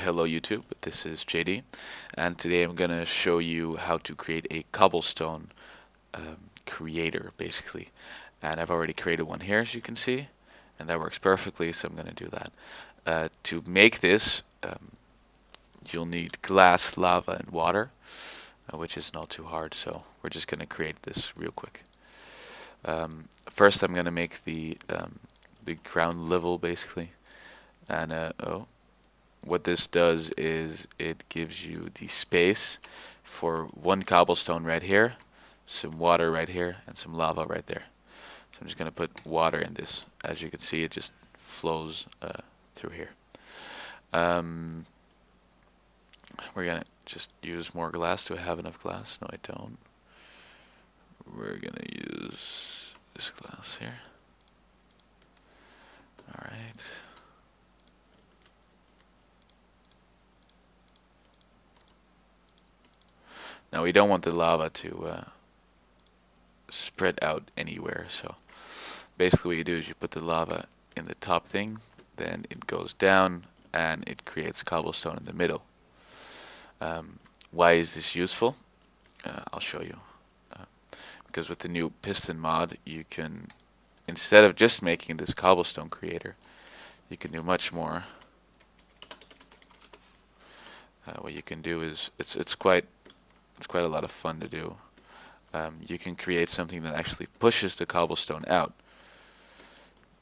Hello YouTube, this is JD and today I'm going to show you how to create a cobblestone um, creator basically and I've already created one here as you can see and that works perfectly so I'm going to do that. Uh, to make this um, you'll need glass, lava and water uh, which is not too hard so we're just going to create this real quick. Um, first I'm going to make the, um, the ground level basically and uh, oh what this does is it gives you the space for one cobblestone right here, some water right here, and some lava right there. So I'm just going to put water in this. As you can see, it just flows uh, through here. Um, we're going to just use more glass. Do I have enough glass? No, I don't. We're going to use this glass here. Now we don't want the lava to uh, spread out anywhere, so basically what you do is you put the lava in the top thing, then it goes down and it creates cobblestone in the middle. Um, why is this useful? Uh, I'll show you. Uh, because with the new piston mod, you can, instead of just making this cobblestone creator, you can do much more. Uh, what you can do is, it's, it's quite it's quite a lot of fun to do. Um, you can create something that actually pushes the cobblestone out.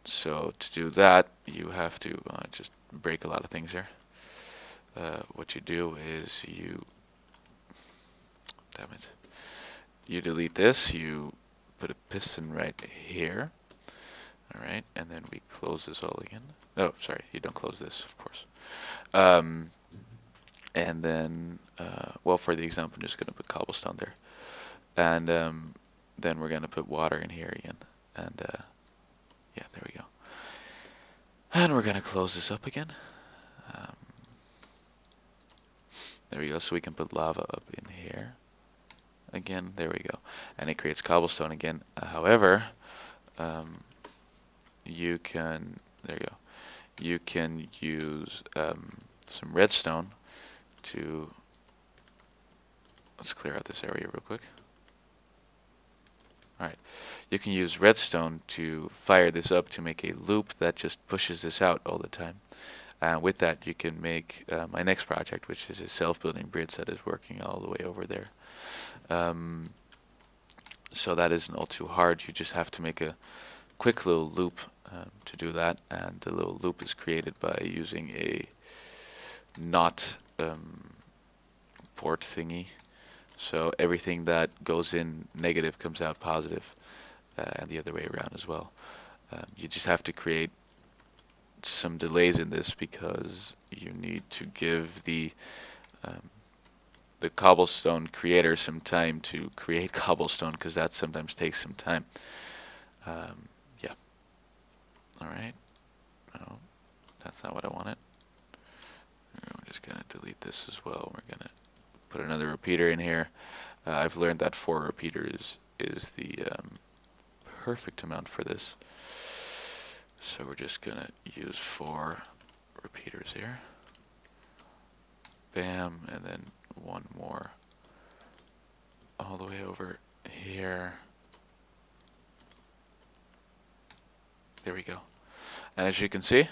So to do that, you have to uh, just break a lot of things here. Uh, what you do is you, damn it, you delete this, you put a piston right here, alright, and then we close this all again. Oh, sorry, you don't close this, of course. Um, and then uh, well for the example I'm just gonna put cobblestone there. And um, then we're gonna put water in here again. And uh, yeah there we go. And we're gonna close this up again. Um, there we go. So we can put lava up in here. Again there we go. And it creates cobblestone again. Uh, however um, you can there you go. You can use um, some redstone to let's clear out this area real quick. Alright, you can use redstone to fire this up to make a loop that just pushes this out all the time. And with that you can make uh, my next project which is a self-building bridge that is working all the way over there. Um, so that isn't all too hard, you just have to make a quick little loop um, to do that and the little loop is created by using a not um, port thingy. So everything that goes in negative comes out positive, uh, and the other way around as well. Um, you just have to create some delays in this because you need to give the um, the cobblestone creator some time to create cobblestone because that sometimes takes some time. Um, yeah. All right. No, that's not what I wanted. I'm just going to delete this as well. We're to put another repeater in here. Uh, I've learned that four repeaters is the um, perfect amount for this. So we're just going to use four repeaters here. Bam, and then one more all the way over here. There we go. And as you can see,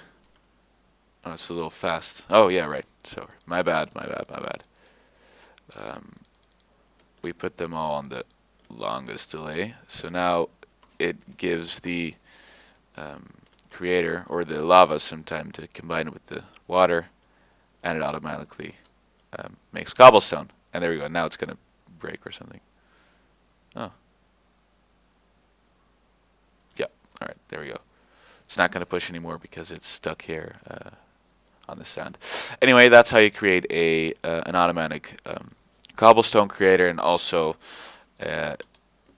Oh, it's a little fast. Oh, yeah, right. So, my bad, my bad, my bad. Um, we put them all on the longest delay. So now it gives the um, creator or the lava some time to combine with the water and it automatically um, makes cobblestone. And there we go. Now it's going to break or something. Oh. Yeah. All right. There we go. It's not going to push anymore because it's stuck here. Uh, on the sand. Anyway, that's how you create a uh, an automatic um, cobblestone creator and also uh,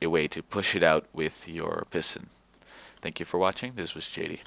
a way to push it out with your piston. Thank you for watching. This was JD.